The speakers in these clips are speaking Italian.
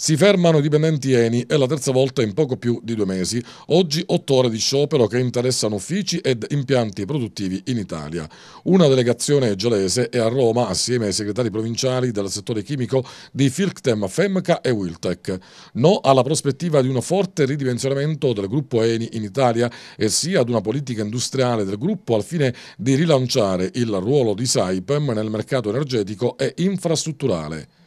Si fermano i dipendenti Eni, è la terza volta in poco più di due mesi. Oggi otto ore di sciopero che interessano uffici ed impianti produttivi in Italia. Una delegazione gelese è a Roma assieme ai segretari provinciali del settore chimico di Filctem, Femca e Wiltec. No alla prospettiva di un forte ridimensionamento del gruppo Eni in Italia e sia ad una politica industriale del gruppo al fine di rilanciare il ruolo di Saipem nel mercato energetico e infrastrutturale.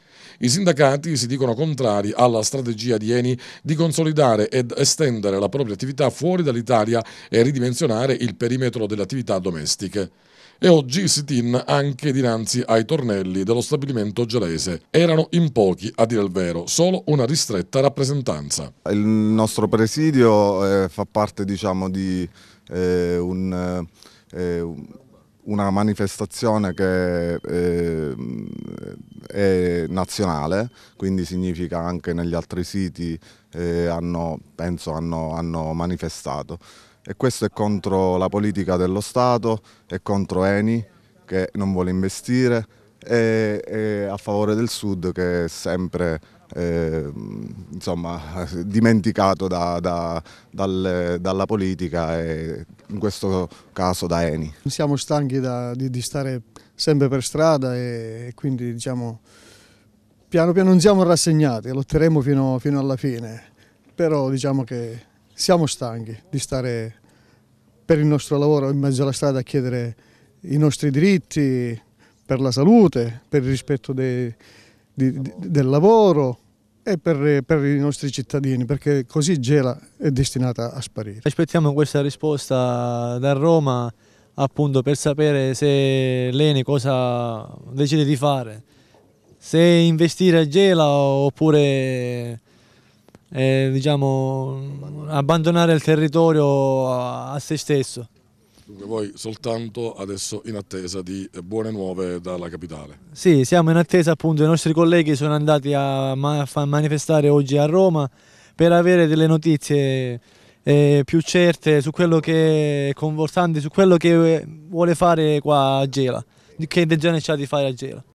I sindacati si dicono contrari alla strategia di Eni di consolidare ed estendere la propria attività fuori dall'Italia e ridimensionare il perimetro delle attività domestiche. E oggi sit-in anche dinanzi ai tornelli dello stabilimento gelese. Erano in pochi, a dire il vero, solo una ristretta rappresentanza. Il nostro presidio eh, fa parte diciamo, di eh, un, eh, una manifestazione che eh, è nazionale, quindi significa anche negli altri siti eh, hanno, penso hanno, hanno manifestato. E questo è contro la politica dello Stato, è contro Eni che non vuole investire e, e a favore del Sud che è sempre eh, insomma, dimenticato da, da, dal, dalla politica e in questo caso da Eni. Siamo stanchi da, di, di, stare sempre per strada e quindi diciamo piano piano non siamo rassegnati, lotteremo fino, fino alla fine, però diciamo che siamo stanchi di stare per il nostro lavoro in mezzo alla strada a chiedere i nostri diritti per la salute, per il rispetto dei, di, di, del lavoro e per, per, i nostri cittadini, perché così Gela è destinata a sparire. Aspettiamo questa risposta da Roma appunto per sapere se l'Eni cosa decide di fare, se investire a Gela oppure eh, diciamo, abbandonare il territorio a, a se stesso. Dunque voi soltanto adesso in attesa di buone nuove dalla capitale. Sì, siamo in attesa appunto, i nostri colleghi sono andati a, ma a manifestare oggi a Roma per avere delle notizie eh, più certe su quello che confortanti su quello che vuole fare qua a Gela, che già ne c'ha di fare a Gela.